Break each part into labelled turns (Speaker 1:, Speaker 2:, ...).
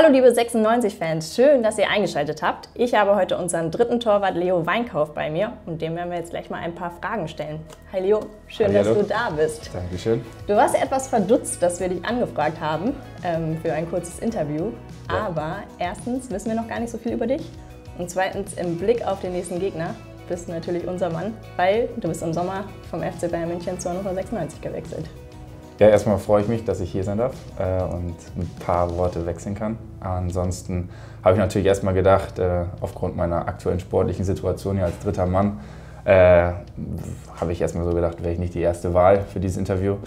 Speaker 1: Hallo liebe 96-Fans, schön, dass ihr eingeschaltet habt. Ich habe heute unseren dritten Torwart Leo Weinkauf bei mir und dem werden wir jetzt gleich mal ein paar Fragen stellen. Hi Leo, schön, Hallo. dass du da bist.
Speaker 2: Dankeschön.
Speaker 1: Du warst etwas verdutzt, dass wir dich angefragt haben ähm, für ein kurzes Interview. Ja. Aber erstens wissen wir noch gar nicht so viel über dich und zweitens im Blick auf den nächsten Gegner bist du natürlich unser Mann, weil du bist im Sommer vom FC Bayern München zu Hannover 96 gewechselt.
Speaker 2: Ja, erstmal freue ich mich, dass ich hier sein darf äh, und ein paar Worte wechseln kann. Ansonsten habe ich natürlich erstmal gedacht, äh, aufgrund meiner aktuellen sportlichen Situation hier als dritter Mann, äh, habe ich erstmal so gedacht, wäre ich nicht die erste Wahl für dieses Interview.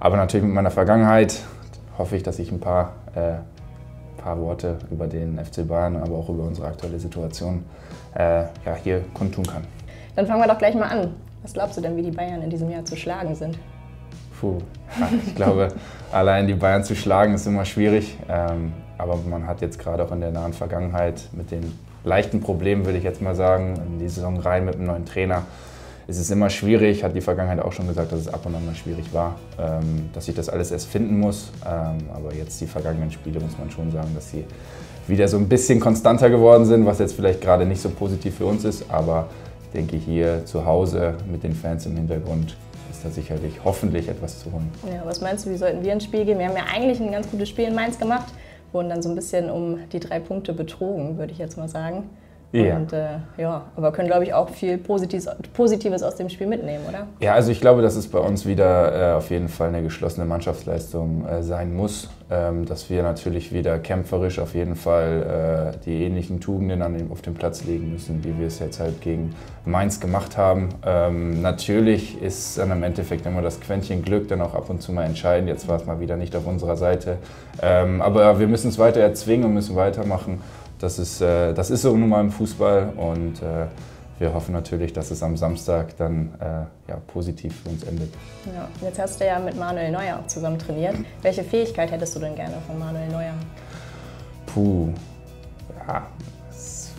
Speaker 2: Aber natürlich mit meiner Vergangenheit hoffe ich, dass ich ein paar, äh, paar Worte über den FC Bayern, aber auch über unsere aktuelle Situation äh, ja, hier kundtun kann.
Speaker 1: Dann fangen wir doch gleich mal an. Was glaubst du denn, wie die Bayern in diesem Jahr zu schlagen sind?
Speaker 2: Puh, ich glaube, allein die Bayern zu schlagen ist immer schwierig. Ähm, aber man hat jetzt gerade auch in der nahen Vergangenheit mit den leichten Problemen, würde ich jetzt mal sagen, in die Saison rein mit einem neuen Trainer, ist es immer schwierig. Hat die Vergangenheit auch schon gesagt, dass es ab und an mal schwierig war, ähm, dass ich das alles erst finden muss. Ähm, aber jetzt die vergangenen Spiele muss man schon sagen, dass sie wieder so ein bisschen konstanter geworden sind, was jetzt vielleicht gerade nicht so positiv für uns ist. Aber ich denke, hier zu Hause mit den Fans im Hintergrund da sicherlich hoffentlich etwas zu holen.
Speaker 1: Ja, was meinst du, wie sollten wir ins Spiel gehen? Wir haben ja eigentlich ein ganz gutes Spiel in Mainz gemacht, wurden dann so ein bisschen um die drei Punkte betrogen, würde ich jetzt mal sagen. Ja. Und, äh, ja, aber können, glaube ich, auch viel Positives, Positives aus dem Spiel mitnehmen, oder?
Speaker 2: Ja, also ich glaube, dass es bei uns wieder äh, auf jeden Fall eine geschlossene Mannschaftsleistung äh, sein muss. Ähm, dass wir natürlich wieder kämpferisch auf jeden Fall äh, die ähnlichen Tugenden an dem, auf den Platz legen müssen, wie wir es jetzt halt gegen Mainz gemacht haben. Ähm, natürlich ist dann im Endeffekt immer das Quäntchen Glück dann auch ab und zu mal entscheidend. Jetzt war es mal wieder nicht auf unserer Seite. Ähm, aber wir müssen es weiter erzwingen und müssen weitermachen. Das ist, äh, das ist so nun mal im Fußball und äh, wir hoffen natürlich, dass es am Samstag dann äh, ja, positiv für uns endet.
Speaker 1: Ja, jetzt hast du ja mit Manuel Neuer auch zusammen trainiert. Welche Fähigkeit hättest du denn gerne von Manuel Neuer?
Speaker 2: Puh, ja, das,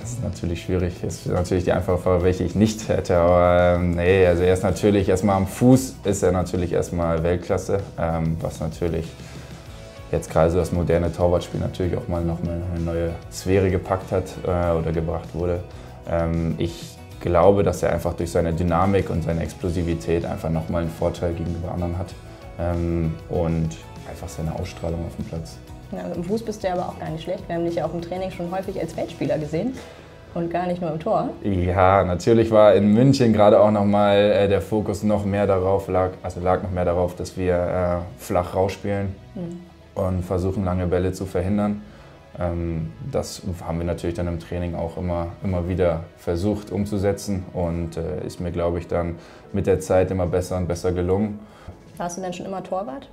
Speaker 2: das ist natürlich schwierig. Das ist natürlich die einfache Frage, welche ich nicht hätte. Aber ähm, nee, also er ist natürlich erstmal am Fuß, ist er natürlich erstmal Weltklasse, ähm, was natürlich jetzt gerade so das moderne Torwartspiel natürlich auch mal noch eine neue Sphäre gepackt hat äh, oder gebracht wurde. Ähm, ich glaube, dass er einfach durch seine Dynamik und seine Explosivität einfach nochmal einen Vorteil gegenüber anderen hat ähm, und einfach seine Ausstrahlung auf dem Platz.
Speaker 1: Ja, Im Fuß bist du aber auch gar nicht schlecht. Wir haben dich ja auch im Training schon häufig als Feldspieler gesehen und gar nicht nur im Tor.
Speaker 2: Ja, natürlich war in München gerade auch nochmal äh, der Fokus noch mehr darauf lag, also lag noch mehr darauf, dass wir äh, flach rausspielen. Mhm und versuchen lange Bälle zu verhindern. Ähm, das haben wir natürlich dann im Training auch immer, immer wieder versucht umzusetzen und äh, ist mir, glaube ich, dann mit der Zeit immer besser und besser gelungen.
Speaker 1: Warst du denn schon immer Torwart?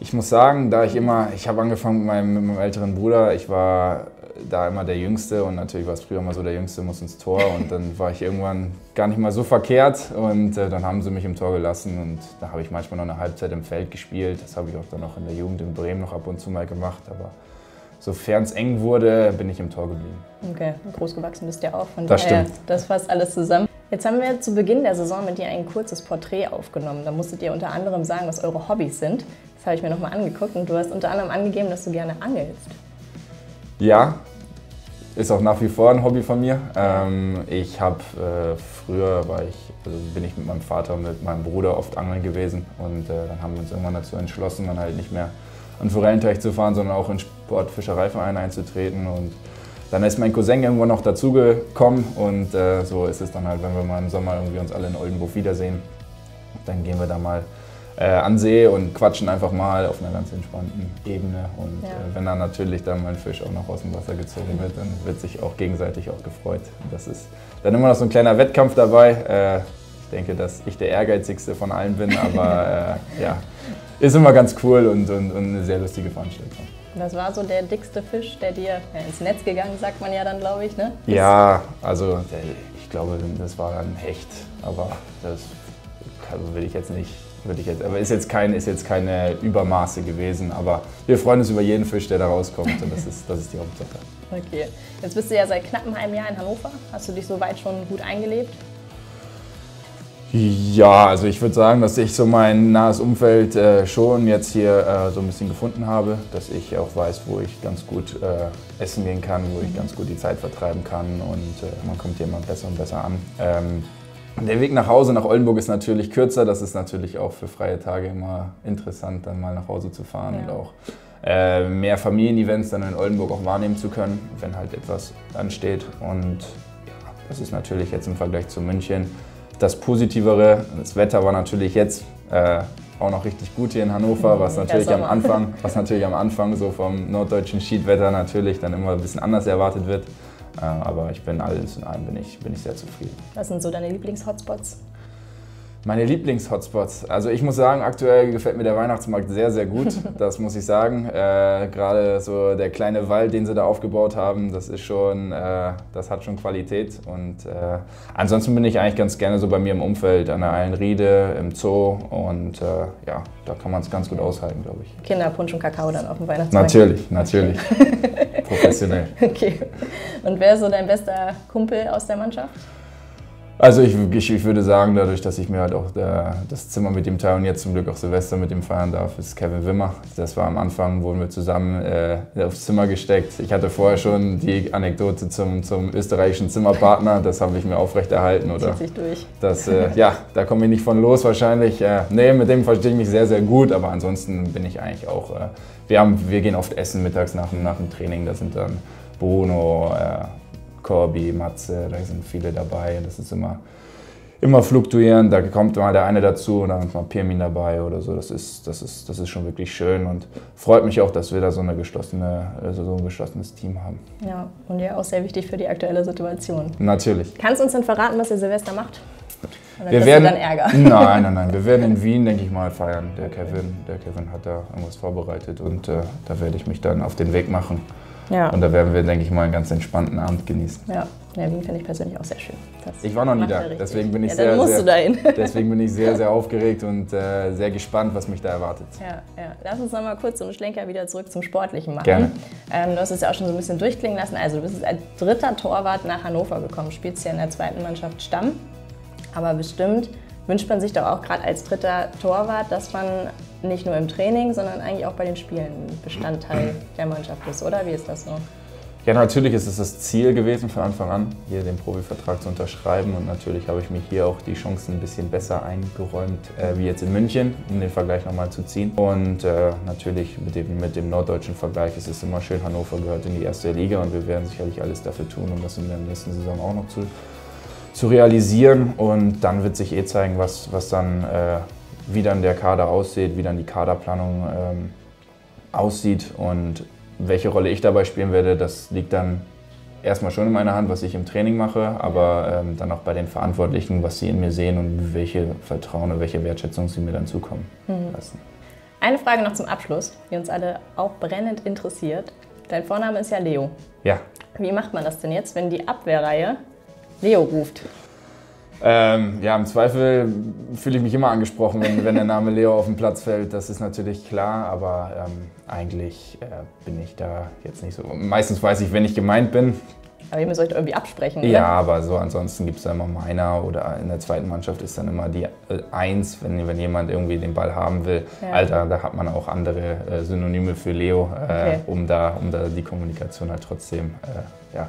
Speaker 2: Ich muss sagen, da ich immer, ich habe angefangen mit meinem, mit meinem, älteren Bruder, ich war da immer der Jüngste und natürlich war es früher immer so, der Jüngste muss ins Tor und dann war ich irgendwann gar nicht mal so verkehrt und äh, dann haben sie mich im Tor gelassen und da habe ich manchmal noch eine Halbzeit im Feld gespielt. Das habe ich auch dann auch in der Jugend in Bremen noch ab und zu mal gemacht, aber sofern es eng wurde, bin ich im Tor geblieben.
Speaker 1: Okay, groß gewachsen bist du ja auch,
Speaker 2: von das daher, stimmt.
Speaker 1: das fasst alles zusammen. Jetzt haben wir zu Beginn der Saison mit dir ein kurzes Porträt aufgenommen. Da musstet ihr unter anderem sagen, was eure Hobbys sind. Das habe ich mir nochmal angeguckt und du hast unter anderem angegeben, dass du gerne angelst.
Speaker 2: Ja, ist auch nach wie vor ein Hobby von mir. Ähm, ich habe äh, früher war ich, also bin ich mit meinem Vater und mit meinem Bruder oft angeln gewesen und äh, dann haben wir uns irgendwann dazu entschlossen, dann halt nicht mehr an Forellenteich zu fahren, sondern auch in Sportfischereivereine einzutreten und dann ist mein Cousin irgendwann noch dazugekommen und äh, so ist es dann halt, wenn wir mal im Sommer irgendwie uns alle in Oldenburg wiedersehen, dann gehen wir da mal äh, an See und quatschen einfach mal auf einer ganz entspannten Ebene. Und ja. äh, wenn dann natürlich dann mein Fisch auch noch aus dem Wasser gezogen wird, dann wird sich auch gegenseitig auch gefreut. Und das ist dann immer noch so ein kleiner Wettkampf dabei. Äh, ich denke, dass ich der ehrgeizigste von allen bin, aber äh, ja, ist immer ganz cool und, und, und eine sehr lustige Veranstaltung.
Speaker 1: Das war so der dickste Fisch, der dir ins Netz gegangen, sagt man ja dann, glaube ich, ne?
Speaker 2: Ja, also ich glaube, das war ein Hecht, aber das will ich jetzt nicht, würde ich jetzt, aber ist jetzt, kein, ist jetzt keine Übermaße gewesen, aber wir freuen uns über jeden Fisch, der da rauskommt und das ist, das ist die Hauptsache.
Speaker 1: Okay, jetzt bist du ja seit knapp einem halben Jahr in Hannover. Hast du dich soweit schon gut eingelebt?
Speaker 2: Ja, also ich würde sagen, dass ich so mein nahes Umfeld äh, schon jetzt hier äh, so ein bisschen gefunden habe, dass ich auch weiß, wo ich ganz gut äh, essen gehen kann, wo ich ganz gut die Zeit vertreiben kann und äh, man kommt hier immer besser und besser an. Ähm, der Weg nach Hause nach Oldenburg ist natürlich kürzer, das ist natürlich auch für freie Tage immer interessant, dann mal nach Hause zu fahren ja. und auch äh, mehr Familienevents dann in Oldenburg auch wahrnehmen zu können, wenn halt etwas ansteht und ja, das ist natürlich jetzt im Vergleich zu München das Positivere, das Wetter war natürlich jetzt äh, auch noch richtig gut hier in Hannover, was natürlich, am Anfang, was natürlich am Anfang so vom norddeutschen Schiedwetter natürlich dann immer ein bisschen anders erwartet wird. Äh, aber ich bin alles in allem bin ich, bin ich sehr zufrieden.
Speaker 1: Was sind so deine Lieblings-Hotspots?
Speaker 2: Meine Lieblingshotspots. Also ich muss sagen, aktuell gefällt mir der Weihnachtsmarkt sehr, sehr gut. Das muss ich sagen. Äh, Gerade so der kleine Wald, den sie da aufgebaut haben, das ist schon, äh, das hat schon Qualität. Und äh, ansonsten bin ich eigentlich ganz gerne so bei mir im Umfeld, an der Eilenriede, im Zoo. Und äh, ja, da kann man es ganz gut aushalten, glaube ich.
Speaker 1: Kinderpunsch und Kakao dann auf dem Weihnachtsmarkt.
Speaker 2: Natürlich, natürlich. Professionell.
Speaker 1: Okay. Und wer ist so dein bester Kumpel aus der Mannschaft?
Speaker 2: Also ich, ich, ich, würde sagen, dadurch, dass ich mir halt auch der, das Zimmer mit ihm teile und jetzt zum Glück auch Silvester mit ihm feiern darf, ist Kevin Wimmer. Das war am Anfang, wurden wir zusammen äh, aufs Zimmer gesteckt. Ich hatte vorher schon die Anekdote zum, zum österreichischen Zimmerpartner, das habe ich mir aufrechterhalten. Oder
Speaker 1: Zieht sich durch.
Speaker 2: Das, äh, ja, da komme ich nicht von los wahrscheinlich. Äh, nee, mit dem verstehe ich mich sehr, sehr gut, aber ansonsten bin ich eigentlich auch, äh, wir, haben, wir gehen oft essen mittags nach, nach dem Training, da sind dann Bruno, äh, Corby, Matze, da sind viele dabei. Das ist immer, immer fluktuierend. Da kommt mal der eine dazu und dann ist mal Pirmin dabei oder so. Das ist, das, ist, das ist schon wirklich schön und freut mich auch, dass wir da so, eine geschlossene, also so ein geschlossenes Team haben.
Speaker 1: Ja, und ja auch sehr wichtig für die aktuelle Situation.
Speaker 2: Natürlich.
Speaker 1: Kannst du uns denn verraten, was ihr Silvester macht?
Speaker 2: Oder wir werden, dann Ärger? Nein, nein, nein. Wir werden in Wien, denke ich mal, feiern. Der Kevin, der Kevin hat da irgendwas vorbereitet und äh, da werde ich mich dann auf den Weg machen. Ja. Und da werden wir, denke ich mal, einen ganz entspannten Abend genießen.
Speaker 1: Ja, ja Wien finde ich persönlich auch sehr schön.
Speaker 2: Das ich war noch nie da, deswegen bin ich ja, sehr, sehr, deswegen bin ich sehr, sehr aufgeregt und äh, sehr gespannt, was mich da erwartet.
Speaker 1: Ja, ja. Lass uns noch mal kurz so einen Schlenker wieder zurück zum Sportlichen machen.
Speaker 2: Gerne.
Speaker 1: Ähm, du hast es ja auch schon so ein bisschen durchklingen lassen. Also du bist als dritter Torwart nach Hannover gekommen, spielst ja in der zweiten Mannschaft Stamm. Aber bestimmt wünscht man sich doch auch gerade als dritter Torwart, dass man nicht nur im Training, sondern eigentlich auch bei den Spielen Bestandteil der Mannschaft ist, oder? Wie ist das so?
Speaker 2: Ja, natürlich ist es das Ziel gewesen von Anfang an, hier den Profivertrag zu unterschreiben. Und natürlich habe ich mir hier auch die Chancen ein bisschen besser eingeräumt, äh, wie jetzt in München, um den Vergleich nochmal zu ziehen. Und äh, natürlich mit dem, mit dem norddeutschen Vergleich ist es immer schön, Hannover gehört in die erste Liga und wir werden sicherlich alles dafür tun, um das in der nächsten Saison auch noch zu, zu realisieren. Und dann wird sich eh zeigen, was, was dann äh, wie dann der Kader aussieht, wie dann die Kaderplanung ähm, aussieht und welche Rolle ich dabei spielen werde, das liegt dann erstmal schon in meiner Hand, was ich im Training mache, aber ähm, dann auch bei den Verantwortlichen, was sie in mir sehen und welche Vertrauen und welche Wertschätzung sie mir dann zukommen mhm. lassen.
Speaker 1: Eine Frage noch zum Abschluss, die uns alle auch brennend interessiert. Dein Vorname ist ja Leo.
Speaker 2: Ja.
Speaker 1: Wie macht man das denn jetzt, wenn die Abwehrreihe Leo ruft?
Speaker 2: Ähm, ja, im Zweifel fühle ich mich immer angesprochen, wenn, wenn der Name Leo auf den Platz fällt. Das ist natürlich klar, aber ähm, eigentlich äh, bin ich da jetzt nicht so. Meistens weiß ich, wenn ich gemeint bin.
Speaker 1: Aber ihr müsst euch irgendwie absprechen.
Speaker 2: Oder? Ja, aber so ansonsten gibt es da immer meiner oder in der zweiten Mannschaft ist dann immer die äh, Eins, wenn, wenn jemand irgendwie den Ball haben will. Ja. Alter, da hat man auch andere äh, Synonyme für Leo, äh, okay. um, da, um da die Kommunikation halt trotzdem äh, ja,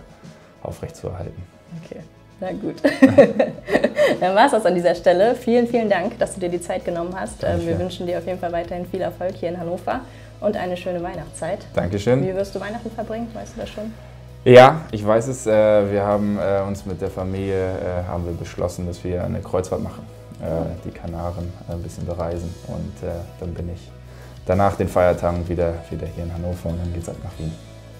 Speaker 2: aufrechtzuerhalten.
Speaker 1: Okay. Na gut. Dann war es das an dieser Stelle. Vielen, vielen Dank, dass du dir die Zeit genommen hast. Danke. Wir wünschen dir auf jeden Fall weiterhin viel Erfolg hier in Hannover und eine schöne Weihnachtszeit.
Speaker 2: Dankeschön.
Speaker 1: Wie wirst du Weihnachten verbringen? Weißt du das schon?
Speaker 2: Ja, ich weiß es. Äh, wir haben äh, uns mit der Familie äh, haben wir beschlossen, dass wir eine Kreuzfahrt machen, die Kanaren ein bisschen bereisen und dann bin ich danach den Feiertagen wieder, wieder hier in Hannover und dann geht es halt nach Wien.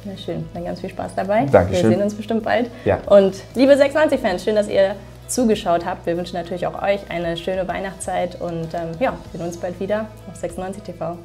Speaker 1: Na schön, dann ganz viel Spaß dabei.
Speaker 2: Dankeschön.
Speaker 1: Wir sehen uns bestimmt bald.
Speaker 2: Ja.
Speaker 1: Und liebe 96-Fans, schön, dass ihr zugeschaut habt. Wir wünschen natürlich auch euch eine schöne Weihnachtszeit und ähm, ja, wir sehen uns bald wieder auf 96 TV.